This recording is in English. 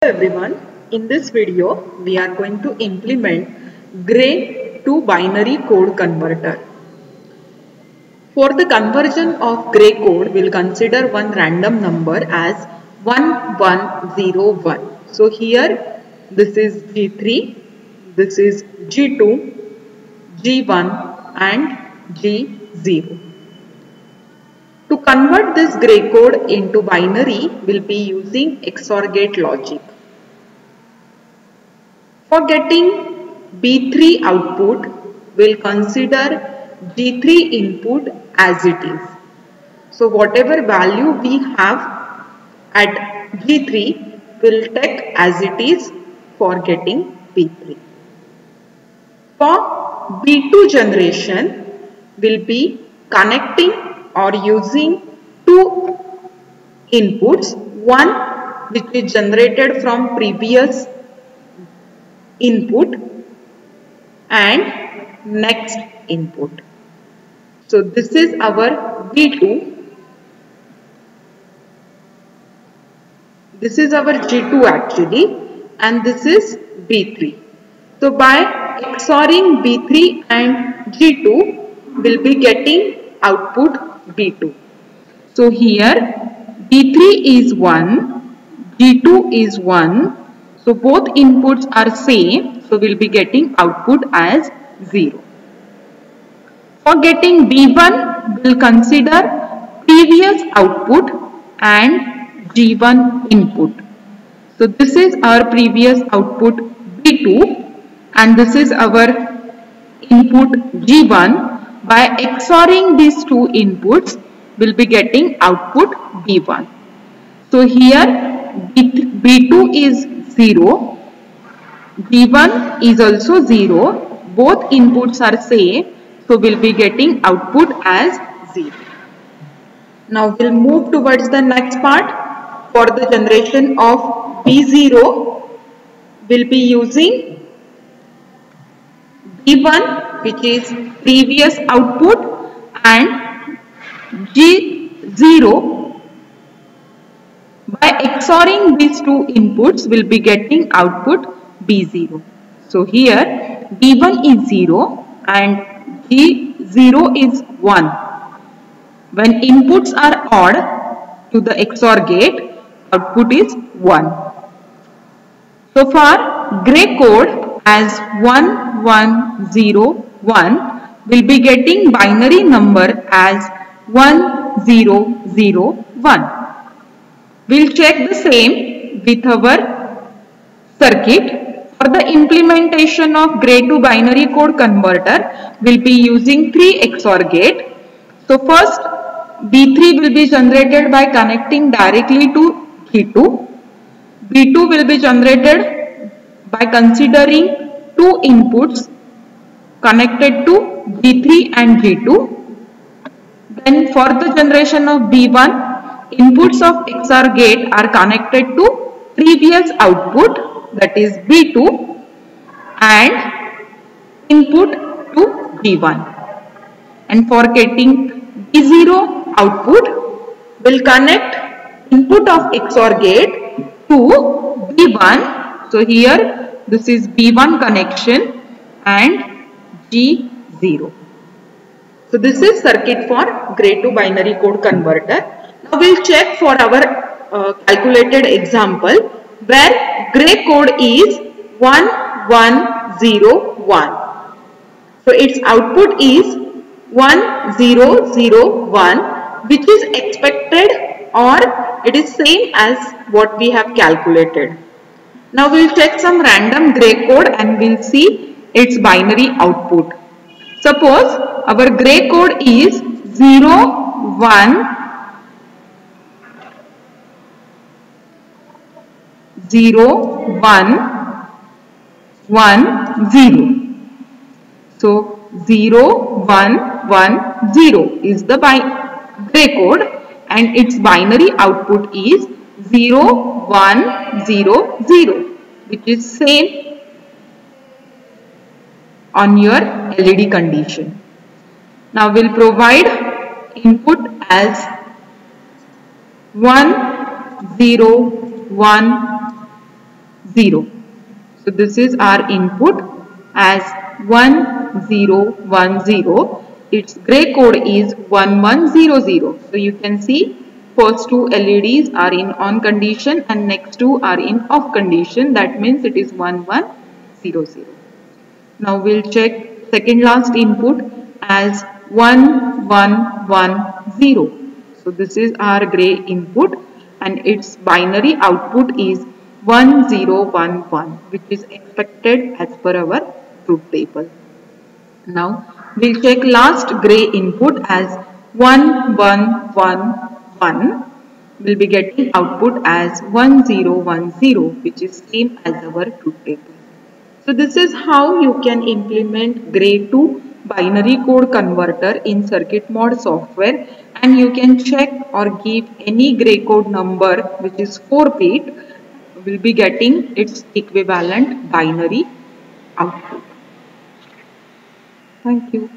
Hello everyone, in this video we are going to implement gray to binary code converter. For the conversion of gray code, we'll consider one random number as 1101. So here this is G3, this is G2, G1 and G0. To convert this gray code into binary, we'll be using XOR gate logic. For getting B3 output, we'll consider G3 input as it is. So whatever value we have at G3, we'll take as it is for getting B3. For B2 generation, we'll be connecting or using two inputs. One which is generated from previous input and next input. So this is our b2 this is our g2 actually and this is b3 so by XORing b3 and g2 we'll be getting output B2. So here B3 is 1, B2 is 1. So both inputs are same. So we'll be getting output as 0. For getting B1, we'll consider previous output and G1 input. So this is our previous output B2 and this is our input G1 by XORing these two inputs, we'll be getting output B1. So here B2 is 0, B1 is also 0, both inputs are same, so we'll be getting output as 0. Now we'll move towards the next part. For the generation of B0, we'll be using B1 which is previous output and G0 by XORing these two inputs will be getting output B0. So here B1 is 0 and G0 is 1. When inputs are odd to the XOR gate, output is 1. So far, gray code as 1101 1 will be getting binary number as 1001. We'll check the same with our circuit. For the implementation of gray to binary code converter, we'll be using 3 XOR gate. So first B3 will be generated by connecting directly to G2. B2 will be generated by considering two inputs connected to G3 and G2. Then for the generation of B1, inputs of XOR gate are connected to previous output that is B2 and input to B1. And for getting B0 output, will connect input of XOR gate to B1. So here this is B1 connection and G0. So this is circuit for gray to binary code converter. Now we'll check for our uh, calculated example where gray code is 1101. So its output is 1001 which is expected or it is same as what we have calculated. Now we'll check some random gray code and we'll see its binary output. Suppose our gray code is 0, 1, 0, 1, 1, 0. So 0, 1, 1, 0 is the gray code and its binary output is 0, 1, 0, 0 which is same on your LED condition. Now we'll provide input as 1, 0, 1, 0. So this is our input as 1010. Its gray code is 1100. So you can see first two LEDs are in on condition and next two are in off condition. That means it is 1100. Now we'll check second last input as 1110. So this is our gray input and its binary output is 1011 which is expected as per our truth table. Now we'll check last gray input as 1111 will be getting output as 1010 which is same as our truth table. So this is how you can implement gray to binary code converter in CircuitMod software and you can check or give any gray code number which is 4 bit will be getting its equivalent binary output. Thank you.